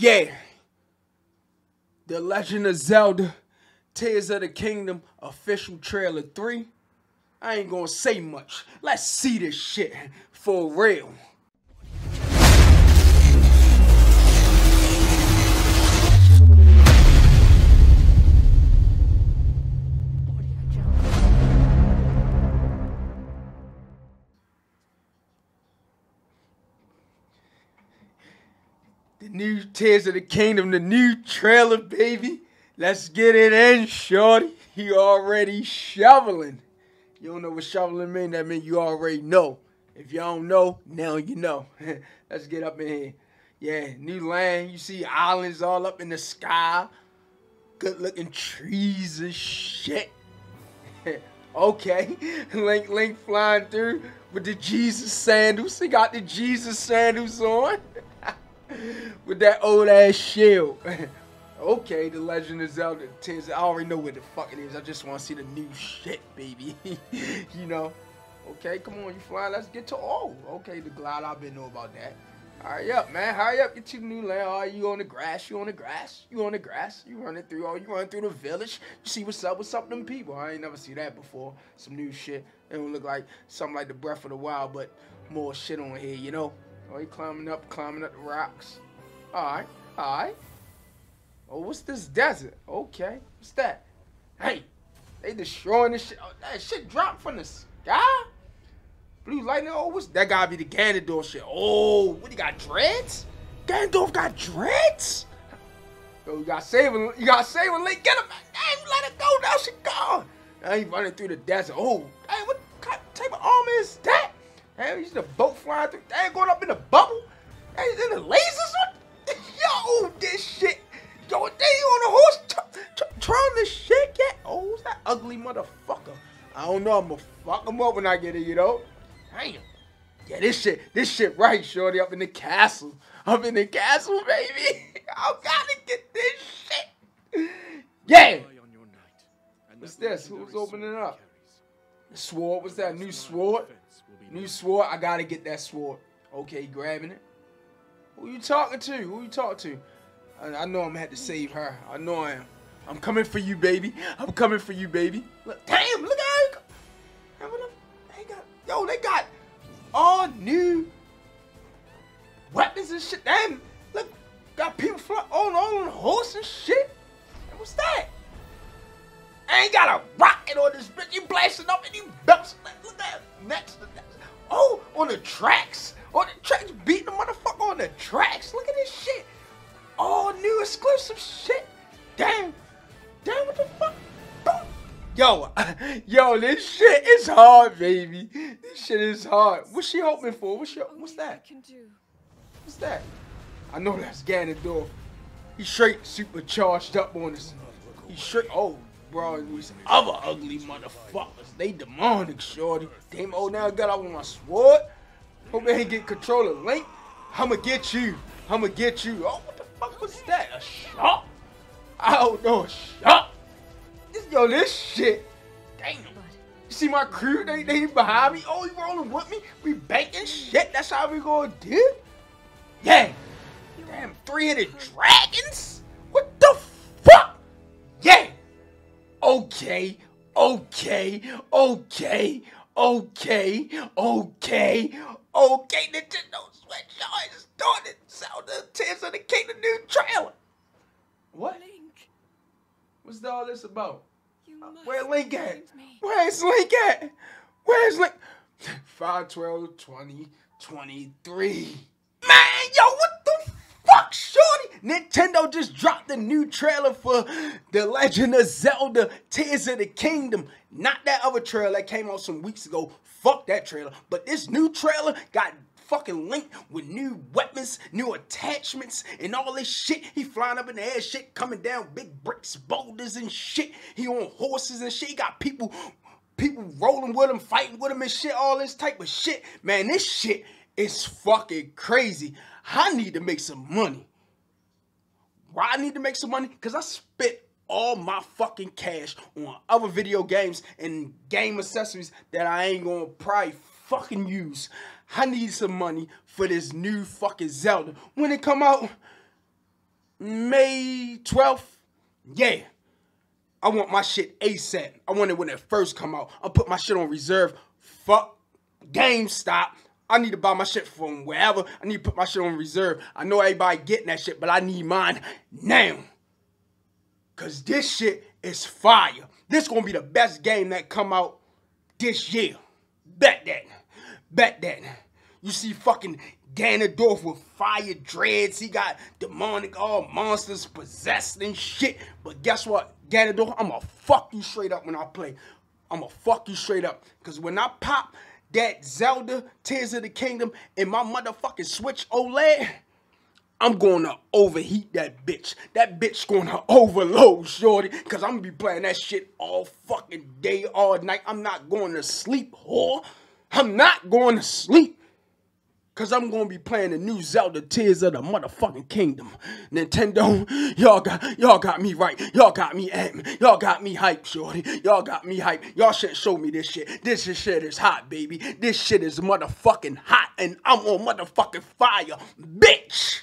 Yeah. The Legend of Zelda Tears of the Kingdom official trailer 3. I ain't gonna say much. Let's see this shit for real. The new Tears of the Kingdom, the new trailer, baby. Let's get it in, shorty. You already shoveling. You don't know what shoveling mean? That means you already know. If y'all don't know, now you know. Let's get up in here. Yeah, new land. You see islands all up in the sky. Good looking trees and shit. okay. Link Link flying through with the Jesus sandals. He got the Jesus sandals on. With that old ass shield. okay, The Legend of Zelda 10. I already know what the fuck it is. I just want to see the new shit, baby. you know? Okay, come on, you flying. Let's get to. Oh, okay, the glide. I've been know about that. Hurry up, man. Hurry up. Get to the new land. Are you on the grass? You on the grass? You on the grass? You running through? Oh, you running through the village? You see what's up? What's up, them people? I ain't never see that before. Some new shit. It don't look like something like the Breath of the Wild, but more shit on here, you know? Oh, he climbing up, climbing up the rocks. All right, all right. Oh, what's this desert? Okay, what's that? Hey, they destroying this shit. Oh, that shit dropped from the sky? Blue lightning? Oh, what's that? Gotta be the Ganondorf shit. Oh, what, he got dreads? Ganondorf got dreads? Yo, you got saving, you got saving Link. Get him, Hey, let it go. Now she gone. Now he running through the desert. Oh, hey, what type of armor is that? Hey, he's the boat flying through. They ain't going up in the bubble. Hey, in the lasers. Yo, this shit. Yo, they on a horse trying to shake it. Oh, who's that ugly motherfucker? I don't know. I'm gonna fuck him up when I get it, you know? Damn. Yeah, this shit, this shit right, shorty, up in the castle. Up in the castle, baby. I gotta get this shit. Yeah. What's this? Who's opening up? Sword. What's that? New sword? New sword. I gotta get that sword. Okay, grabbing it. Who you talking to? Who you talking to? I, I know I'm gonna have to save her. I know I am. I'm coming for you, baby. I'm coming for you, baby. Look, damn, look at her. They got, yo, they got all new weapons and shit. Damn, look, got people flying on on horse and shit. What's that? I ain't got a rocket on this bitch. You blasting up and you bouncing. Look at that. Next, next. Oh, on the tracks. On the tracks, beating the motherfucker on the tracks. Look at this shit. All new exclusive shit. Damn. Damn, what the fuck? Yo, yo, this shit is hard, baby. This shit is hard. What's she hoping for? What's your, what's that? What's that? I know that's Ganondorf. He's straight supercharged up on us. He's straight. Oh, bro, these other ugly motherfuckers. They demonic, shorty. Damn, oh, now got out with my sword. Hope they ain't get control of Link. I'ma get you. I'ma get you. Oh, what the fuck was that? A shot? I don't know, a shot. This, yo, this shit. Damn. You see my crew? They, they behind me. Oh, you rolling with me? We banking shit. That's how we gonna do? Yeah. Damn, three-headed dragons? What the fuck? Yeah. Okay, okay, okay, okay, okay, okay. Nintendo Switch y'all started Zelda Tears of the Kingdom new trailer. What? Link. What's all this about? Uh, where Link at? Where's Link at? Where's Link? 5, 12, 20, 23. Man, yo, what the fuck, shorty? Nintendo just dropped the new trailer for The Legend of Zelda Tears of the Kingdom. Not that other trailer that came out some weeks ago. Fuck that trailer. But this new trailer got fucking linked with new weapons, new attachments, and all this shit. He flying up in the air, shit coming down, big bricks, boulders and shit. He on horses and shit. He got people, people rolling with him, fighting with him and shit, all this type of shit. Man, this shit is fucking crazy. I need to make some money. Why I need to make some money? Because I spent all my fucking cash on other video games and game accessories that I ain't gonna probably fucking use. I need some money for this new fucking Zelda. When it come out, May 12th. Yeah. I want my shit ASAP. I want it when it first come out. I'll put my shit on reserve. Fuck GameStop. I need to buy my shit from wherever. I need to put my shit on reserve. I know everybody getting that shit, but I need mine now. Cause this shit is fire. This gonna be the best game that come out this year. Bet that. Bet that. You see fucking Ganondorf with fire dreads. He got demonic all monsters possessed and shit. But guess what? Ganondorf, I'ma fuck you straight up when I play. I'ma fuck you straight up. Cause when I pop that Zelda Tears of the Kingdom in my motherfucking Switch OLED, I'm gonna overheat that bitch. That bitch gonna overload, shorty. Cause I'm gonna be playing that shit all fucking day, all night. I'm not going to sleep, whore. I'm not going to sleep. Cause I'm gonna be playing the new Zelda Tears of the motherfucking Kingdom. Nintendo, y'all got y'all got me right. Y'all got me amped. Y'all got me hype, shorty. Y'all got me hype. Y'all should show me this shit. This shit is hot, baby. This shit is motherfucking hot, and I'm on motherfucking fire, bitch.